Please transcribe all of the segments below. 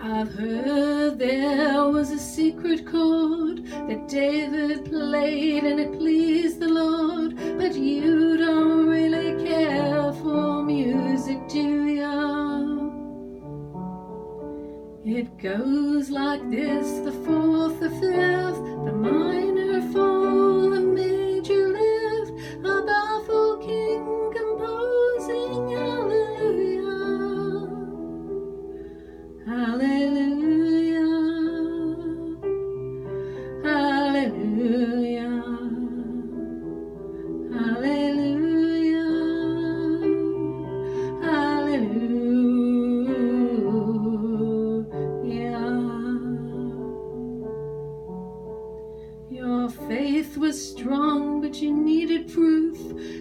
I've heard there was a secret chord that David played and it pleased the Lord, but you don't really care for music, do ya? It goes like this the fourth, the fifth, the minor Hallelujah. Hallelujah. Hallelujah. Hallelujah. Your faith was strong, but you needed proof.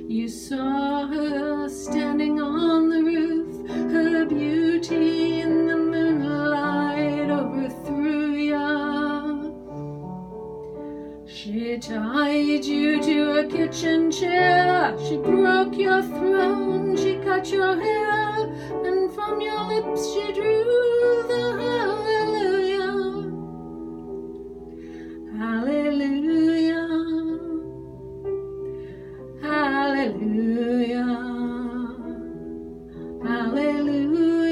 You saw her standing on the roof, her beauty She tied you to a kitchen chair, she broke your throne, she cut your hair, and from your lips she drew the hallelujah. Hallelujah. Hallelujah. Hallelujah.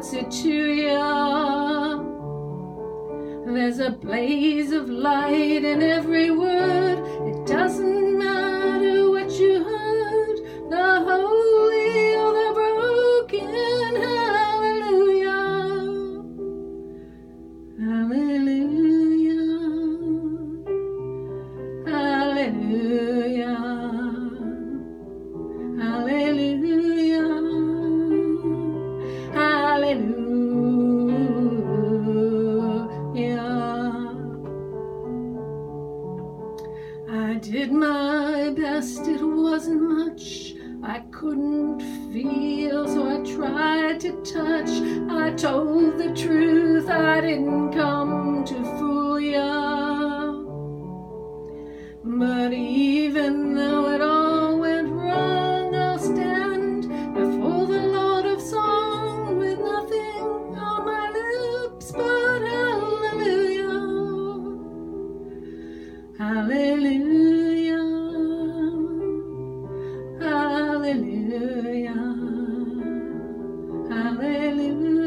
It to ya? There's a blaze of light in every word. It doesn't matter what you heard, the holy or the broken. Hallelujah. Hallelujah. Hallelujah. Hallelujah. I did my best, it wasn't much. I couldn't feel, so I tried to touch. I told the truth, I didn't come Hallelujah.